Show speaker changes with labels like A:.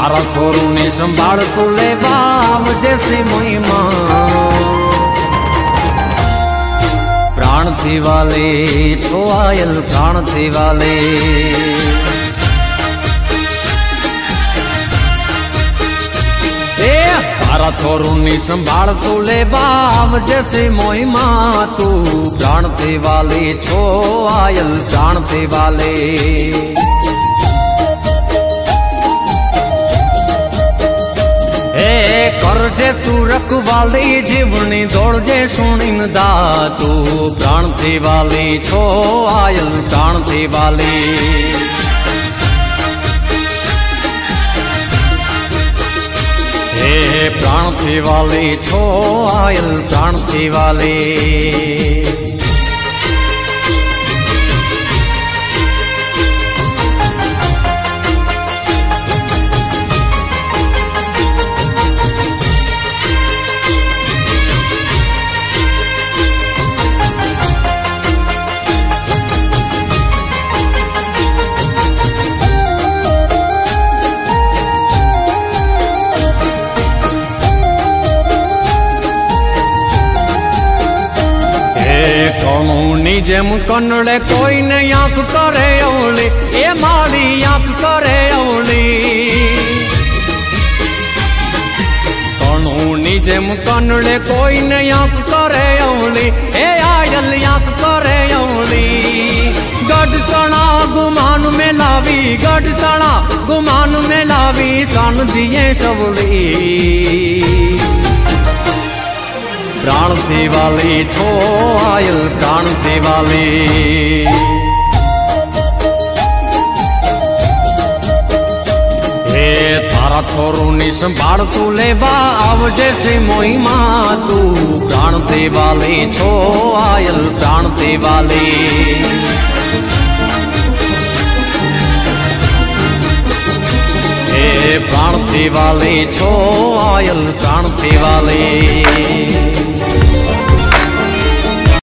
A: તારા છોરુની સંભાળ તું લેવા આવજે સી મોઈમાં પ્રાણથી વાલે છોવાયેલ પ્રાણથી વાલે એ તારા છોરુની સંભાળ તું લેવા આવજે સી મોઈમાં તું પ્રાણથી વાલી છોવાયેલ પ્રાણથી વાલે તું રખવાલી જીવણી દોડજે સુણીન દાતુ. તું પ્રાણથી વાલી છો, આયલ પ્રાણથી વાલી. હે પ્રાણ વાલી છો, આયલ પ્રાણથી વાલી. કણુની જેમ કનડે કોઈને આંખ કરે અવળી, એ મારી આંખ કરે અવળી. કણુની જેમ કનડે કોઈને આંખ કરે અવળી, એ આયલ આંખ કરે અવળી. ગઢ તણા ગુમાન મેલાવી ગઢ તણા ગુમાન મેલાવી દિયે સવળી. પ્રાણથી વાલી છો આયલ પ્રાણ દેવાલે હે તારા છોરુની સંભાળ તું લેવા આવજે છે મોહીમાં તું પ્રાણ દેવાલે છો આયલ પ્રાણ દેવાલે હે પ્રાણથી વાલી છો આયલ પ્રાણ વાલી